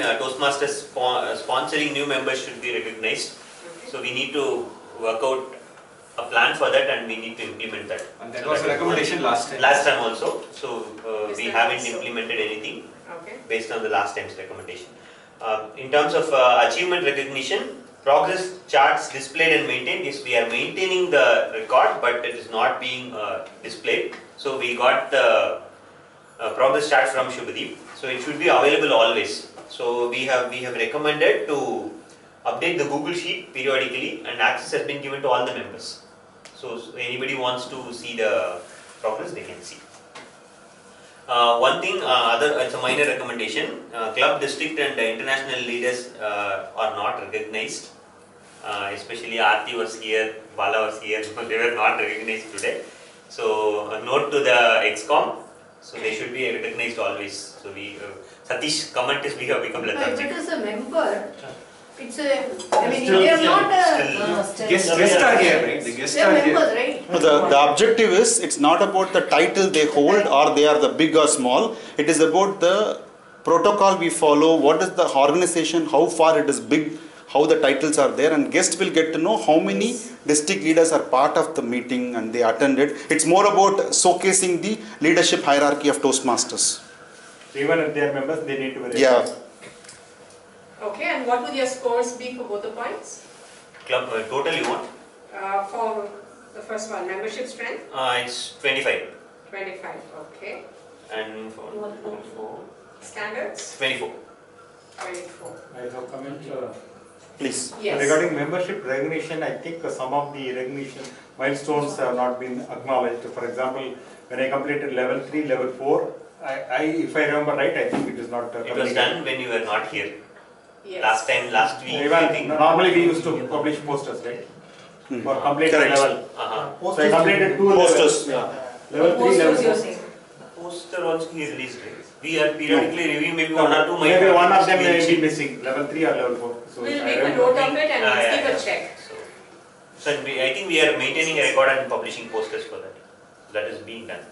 been uh, Toastmasters spo- uh, sponsoring new members should be recognized. So we need to work out a plan for that and we need to implement that. And that So was a recommendation last time. Last time also, so uh, we haven't also- implemented anything Okay. based on the last time's recommendation. Uh, In terms of uh, achievement recognition, progress charts displayed and maintained, yes, we are maintaining the record, but it is not being uh, displayed. So we got the uh, chart from Shubhadeep, so it should be available always. So we have, we have recommended to update the Google Sheet periodically and access has been given to all the members. So so anybody wants to see the progress, they can see. Uh, one thing, uh, other, it's a minor recommendation, uh, club, district and international leaders uh, are not recognized. Uh, especially Aarti was here, Bala was here, they were not recognized today. So a note to the EXCOM, so they should be recognized always. So we, uh, Satish comment is we have become If it lethargic. a member, it's a, I mean, Still- they are not a. Uh, still- Guests, guests are here, right? The guests are are here. members, right? No, The, the objective is, it's not about the title they hold or they are the big or small. It is about the protocol we follow, what is the organization, how far it is big, how the titles are there and guests will get to know how many district leaders are part of the meeting and they attended. It's more about showcasing the leadership hierarchy of Toastmasters. So even if they are members, they need to be. Yeah. Okay, and what would your scores be for both the points? Club, uh, total you want? Uh, For the first one, membership strength, Uh, it's 25 25, okay. and for, for Standards, 24. 24. I have comment. uh, Please. Yes. Regarding membership recognition, I think some of the recognition milestones have not been acknowledged. For example, when I completed level 3, level 4, I, I if I remember right, I think it is not. Uh, it was done when you were not here. Yes. Last time, last week. Even, normally we used to publish posters, right? Hmm. For completed Correct. level. Uh -huh. So I completed two posters. Levels. Yeah. Level 3, level 4 booster also he is releasing. We are periodically reviewing maybe no. one or two. Maybe one of them may be missing, level 3 or level 4. So we'll make a note of it and ah, yeah, keep a check. So, I think we are maintaining a record and publishing posters for that. That is being done.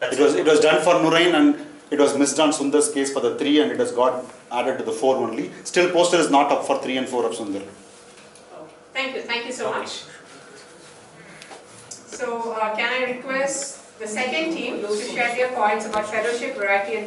That's it was it was done for Nurain and it was missed on Sundar's case for the 3 and it has got added to the 4 only. Still poster is not up for 3 and 4 of Sundar. Oh, thank you. Thank you so okay. much. So uh, can I request the second team to share their points about fellowship, variety and